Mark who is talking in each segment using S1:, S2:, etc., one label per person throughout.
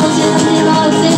S1: I'll just leave all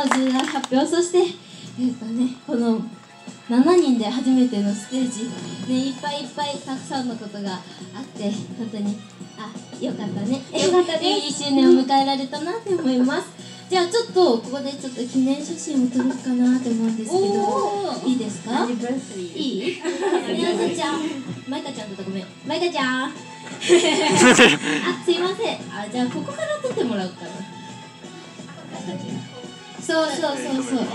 S1: 表そしてえっ、とねこの7人で初めてのステージ、ね、いっぱいいっぱいたくさんのことがあって本当にあよかったね。よかったね。いい周年を迎えられたなって思います。じゃあちょっとここでちょっと記念写真を撮ろうかなと思うんですけどいいですか？いい？宮田ちゃんマイカちゃんだったごめん。マイカちゃん。あすいません。あじゃあここから撮ってもらおうかなそうそうそうそう。